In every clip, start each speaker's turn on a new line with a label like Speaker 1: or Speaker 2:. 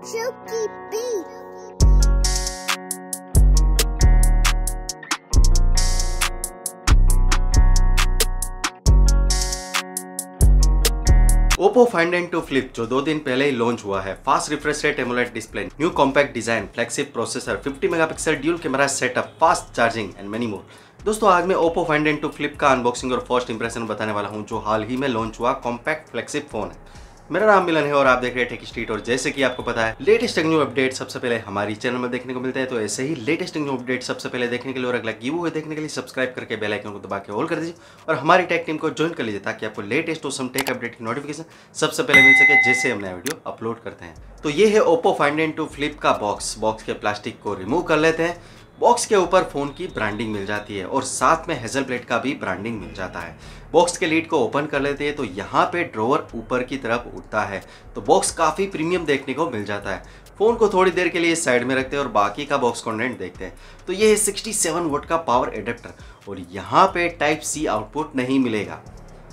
Speaker 1: Chooky Beat.
Speaker 2: Oppo Find N two Flip जो दो दिन पहले ही लॉन्च हुआ है। Fast refresh rate AMOLED display new compact design flexible processor 50 megapixel dual camera setup fast charging and many more दोस्तों, आज मैं Oppo Find N two Flip का अनबॉक्सिंग और फ़र्स्ट इंप्रेशन बताने वाला हूँ, जो हाल ही में लॉन्च हुआ कॉम्पैक्ट फ्लेक्सिब फ़ोन है। मेरा नाम मिलन है और आप देख रहे हैं टेक स्ट्रीट और जैसे कि आपको पता है लेटेस्ट न्यू अपडेट सबसे पहले हमारी चैनल में देखने को मिलते हैं। तो ऐसे ही लेटेस्ट न्यू अपडेट सबसे पहले देखने के लिए और अगला गिव हुए देखने के लिए सब्सक्राइब करके बेल आइकन को दबा के ऑल कर दीजिए और हमारी टेक टीम को ज्वाइन कर लीजिए ताकि आपको लेटेस्ट और सम टेक अपडेट की नोटिफिकेशन सबसे पहले मिल सके, जैसे हम नया वीडियो अपलोड करते हैं। तो ये है Oppo Find N two Flip का बॉक्स बॉक्स के प्लास्टिक को रिमूव कर लेते हैं। बॉक्स के ऊपर फ़ोन की ब्रांडिंग मिल जाती है और साथ में हेजल प्लेट का भी ब्रांडिंग मिल जाता है। बॉक्स के लीड को ओपन कर लेते हैं तो यहाँ पे ड्रोवर ऊपर की तरफ़ उठता है। तो बॉक्स काफ़ी प्रीमियम देखने को मिल जाता है। फ़ोन को थोड़ी देर के लिए साइड में रखते हैं और बाकी का बॉक्स कॉन्टेंट देखते हैं। तो ये है 67 वोट का पावर एडेप्टर और यहाँ पे टाइप सी आउटपुट नहीं मिलेगा।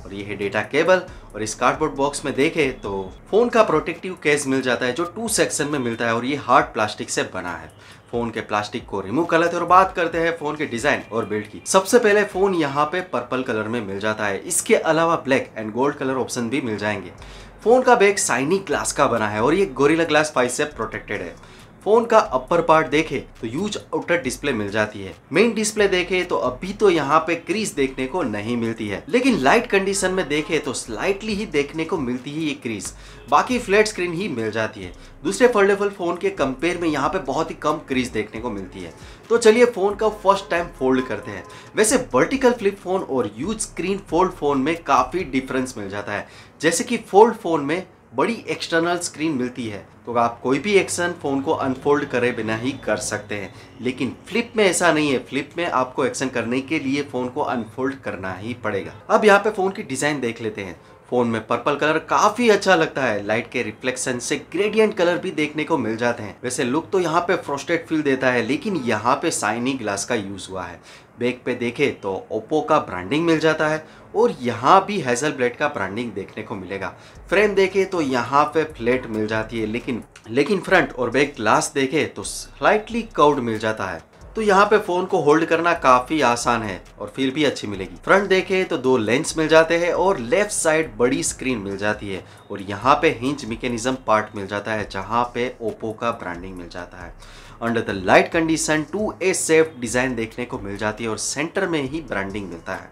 Speaker 2: और ये है डेटा केबल और इस कार्डबोर्ड बॉक्स में देखें तो फ़ोन का प्रोटेक्टिव केस मिल जाता है जो टू सेक्शन में मिलता है और ये हार्ड प्लास्टिक से बना है। फ़ोन के प्लास्टिक को रिमूव कर लेते हैं और बात करते हैं फ़ोन के डिज़ाइन और बिल्ड की। सबसे पहले फ़ोन यहाँ पे पर्पल कलर में मिल जाता है। इसके अलावा black and gold colour option भी मिल जाएँगे। फ़ोन का बैग साइनी ग्लास का बना है और ये गोरिला ग्लास फाइव से प्रोटेक्टेड है। फ़ोन का अपर पार्ट देखे तो यूज़ आउटर डिस्प्ले मिल जाती है। मेन डिस्प्ले देखे तो अभी तो यहाँ पे क्रीज देखने को नहीं मिलती है। लेकिन लाइट कंडीशन में देखे तो स्लाइटली ही देखने को मिलती है ये क्रीज बाकी फ्लैट स्क्रीन ही मिल जाती है। दूसरे फोल्डेबल फ़ोन के कंपेयर में यहाँ पे बहुत ही कम क्रीज देखने को मिलती है। तो चलिए फ़ोन का फ़र्स्ट टाइम फोल्ड करते हैं। वैसे वर्टिकल फ्लिप फ़ोन और यूज़ स्क्रीन फोल्ड फ़ोन में काफ़ी डिफरेंस मिल जाता है। जैसे कि फोल्ड फ़ोन में बड़ी एक्सटर्नल स्क्रीन मिलती है। तो आप कोई भी एक्शन फ़ोन को अनफोल्ड करे बिना ही कर सकते हैं। लेकिन फ्लिप में ऐसा नहीं है। फ्लिप में आपको एक्शन करने के लिए फ़ोन को अनफोल्ड करना ही पड़ेगा। अब यहाँ पे फ़ोन की डिज़ाइन देख लेते हैं। फ़ोन में पर्पल कलर काफ़ी अच्छा लगता है। लाइट के रिफ्लेक्शन से ग्रेडियंट कलर भी देखने को मिल जाते हैं। वैसे लुक तो यहाँ पे फ्रोस्टेड फील देता है, लेकिन यहाँ पे साइनी ग्लास का यूज़ हुआ है। बैक पे देखे तो ओप्पो का ब्रांडिंग मिल जाता है और यहाँ भी हैजल ब्लेड का ब्रांडिंग देखने को मिलेगा। फ्रेम देखे तो यहाँ पे फ्लेट मिल जाती है, लेकिन लेकिन फ्रंट और बैक ग्लास देखे तो स्लाइटली कर्व्ड मिल जाता है। तो यहाँ पे फ़ोन को होल्ड करना काफ़ी आसान है और फील भी अच्छी मिलेगी। फ्रंट देखे तो दो लेंस मिल जाते हैं और लेफ़्ट साइड बड़ी स्क्रीन मिल जाती है और यहाँ पे हिंज मैकेनिज्म पार्ट मिल जाता है जहाँ पे ओप्पो का ब्रांडिंग मिल जाता है। Under the light condition to a safe design देखने को मिल जाती है और सेंटर में ही ब्रांडिंग मिलता है।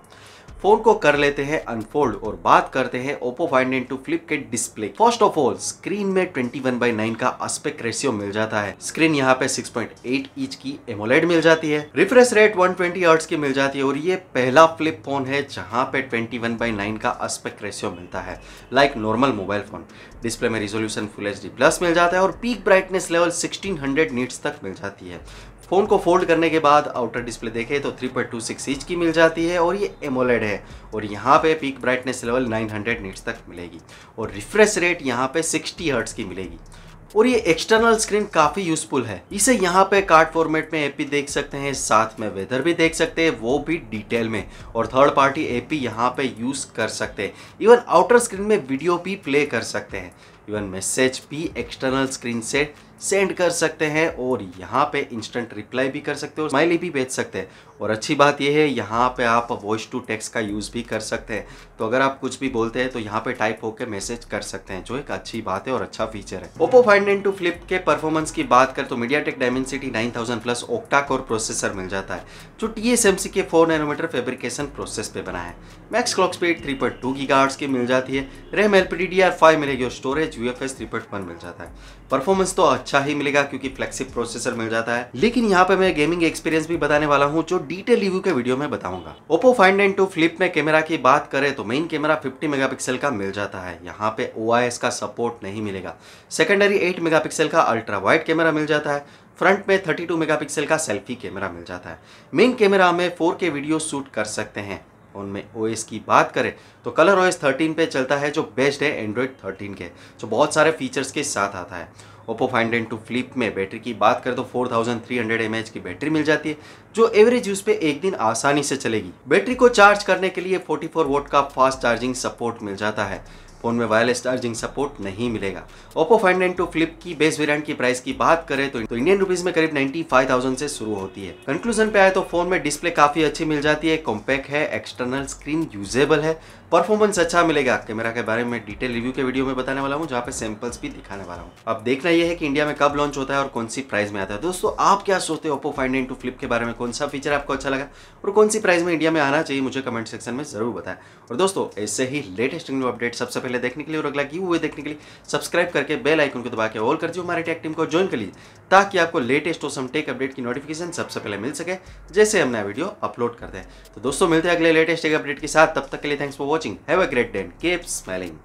Speaker 2: फ़ोन को कर लेते हैं अनफोल्ड और बात करते हैं Oppo Find N two Flip के display first of all screen में 21 बाई नाइन का एस्पेक्ट रेशियो मिल जाता है। स्क्रीन यहाँ पे 6.8 इंच की एमोलेड मिल जाती है। रिफ्रेश रेट 120 ट्वेंटी की मिल जाती है और ये पहला फ्लिप फ़ोन है जहाँ पे 21 बाई नाइन का एस्पेक्ट रेशियो मिलता है like normal mobile phone display में रिजोल्यूशन फुल एच प्लस मिल जाता है और पीक ब्राइटनेस लेवल 1600 नीट्स तक मिल जाती है। फ़ोन को फोल्ड करने के बाद आउटर डिस्प्ले देखें तो 3.26 इंच की मिल जाती है और ये एमोलेड है और यहाँ पे पीक ब्राइटनेस लेवल 900 नीट्स तक मिलेगी और रिफ्रेश रेट यहाँ पे 60 हर्ट्स की मिलेगी। और ये एक्सटर्नल स्क्रीन काफ़ी यूजफुल है। इसे यहाँ पे कार्ड फॉर्मेट में एपी देख सकते हैं, साथ में वेदर भी देख सकते हैं, वो भी डिटेल में। और थर्ड पार्टी एपी यहाँ पे यूज़ कर सकते हैं। इवन आउटर स्क्रीन में वीडियो भी प्ले कर सकते हैं। इवन मैसेज भी एक्सटर्नल स्क्रीन से सेंड कर सकते हैं और यहाँ पे इंस्टेंट रिप्लाई भी कर सकते हैं स्माइली भी भेज सकते हैं। और अच्छी बात यह है, यहाँ पे आप वॉइस टू टेक्स्ट का यूज़ भी कर सकते हैं। तो अगर आप कुछ भी बोलते हैं तो यहाँ पे टाइप होकर मैसेज कर सकते हैं, जो एक अच्छी बात है और अच्छा फीचर है। Oppo Find N two Flip के परफॉर्मेंस की बात कर तो MediaTek Dimensity nine plus octa core processor मिल जाता है। जो टी के फोर नैनोमीटर फेब्रिकेशन प्रोसेस पे बना है। Max clock speed three point two की मिल जाती है। RAM L P D R five मिलेगी और storage U F S three point one मिल जाता है। परफॉर्मेंस तो अच्छा ही मिलेगा क्योंकि फ्लेक्सिब प्रोसेसर मिल जाता है। लेकिन यहाँ पे मैं गेमिंग एक्सपीरियंस भी बताने वाला हूँ, जो डिटेल रिव्यू के वीडियो में बताऊँगा। Oppo Find N two Flip में कैमरा की बात करें तो मेन कैमरा 50 मेगापिक्सल का मिल जाता है। यहाँ पे ओआईएस का सपोर्ट नहीं मिलेगा। सेकेंडरी 8 मेगापिक्सल का अल्ट्रा वाइड कैमरा मिल जाता है। फ्रंट में 32 मेगापिक्सल का सेल्फी कैमरा मिल जाता है। मेन कैमरा में 4K वीडियो शूट कर सकते हैं। उनमें ओएस की बात करें तो कलर ओएस 13 पे चलता है, जो बेस्ट है एंड्रॉयड 13 के। जो बहुत सारे फीचर्स के साथ आता है। Oppo Find N two Flip में बैटरी की बात करें तो 4300 mAh की बैटरी मिल जाती है जो एवरेज यूज़ पे एक दिन आसानी से चलेगी। बैटरी को चार्ज करने के लिए 44 वोट का फास्ट चार्जिंग सपोर्ट मिल जाता है। फ़ोन में वायरलेस चार्जिंग सपोर्ट नहीं मिलेगा। Oppo Find nine two Flip की बेस वेरियंट की प्राइस की बात करें तो, तो इंडियन रुपीज़ में करीब 95,000 से शुरू होती है। कंक्लूजन पे आए तो फ़ोन में डिस्प्ले काफ़ी अच्छी मिल जाती है कॉम्पैक्ट है एक्सटर्नल स्क्रीन यूजेबल है परफॉर्मेंस अच्छा मिलेगा कैमरा के बारे में डिटेल रिव्यू के वीडियो में बताने वाला हूँ, जहाँ पे सैंपल्स भी दिखाने वाला हूँ। अब देखना यह है कि इंडिया में कब लॉन्च होता है और कौन सी प्राइस में आता है। दोस्तों, आप क्या सोचते हो? Oppo five nine two Flip के बारे में कौन सा फीचर आपको अच्छा लगा? और कौन सी प्राइस में इंडिया में आना चाहिए, मुझे कमेंट सेक्शन में ज़रूर बताएँ। और दोस्तों, ऐसे ही लेटेस्ट न्यू अपडेट सबसे पहले देखने के लिए और अगला की हुए देखने के लिए सब्सक्राइब करके बेल आइकन को दबा के ऑल कर दियो हमारे टेक टीम को ज्वाइन कर लीजिए, ताकि आपको लेटेस्ट और टेक अपडेट की नोटिफिकेशन सबसे पहले मिल सके, जैसे हम नया वीडियो अपलोड करते हैं। तो दोस्तों, मिलते हैं अगले लेटेस्ट अपडेट के साथ। तब तक के लिए thanks for watching watching. Have a great day and keep smiling.